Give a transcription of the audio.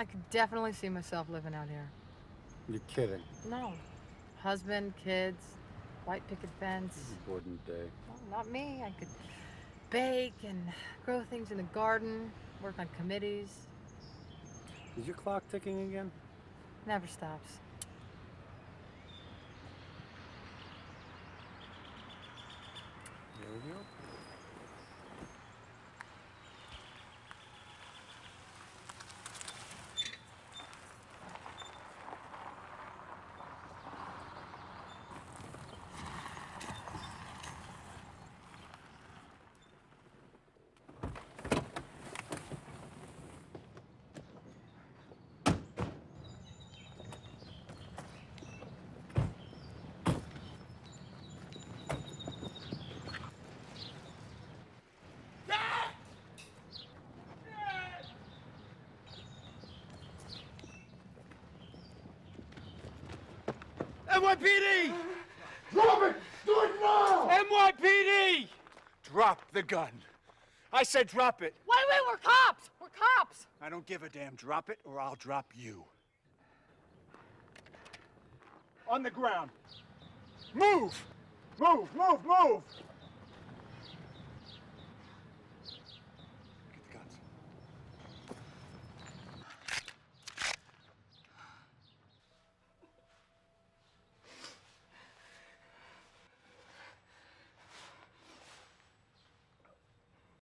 I could definitely see myself living out here. You're kidding. No. Husband, kids, white picket fence. Important day. Well, not me. I could bake and grow things in the garden, work on committees. Is your clock ticking again? Never stops. There we go. NYPD! Drop it! Do it now! NYPD! Drop the gun. I said drop it. Wait, wait, we're cops! We're cops! I don't give a damn. Drop it or I'll drop you. On the ground. Move! Move, move, move!